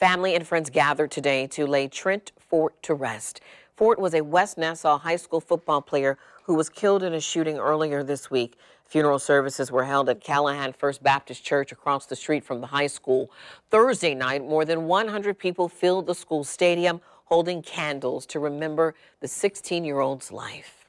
Family and friends gathered today to lay Trent Fort to rest. Fort was a West Nassau High School football player who was killed in a shooting earlier this week. Funeral services were held at Callahan First Baptist Church across the street from the high school. Thursday night, more than 100 people filled the school stadium holding candles to remember the 16 year old's life.